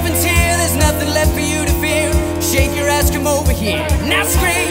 seventh tier, there's nothing left for you to fear. Shake your ass, come over here. Now scream.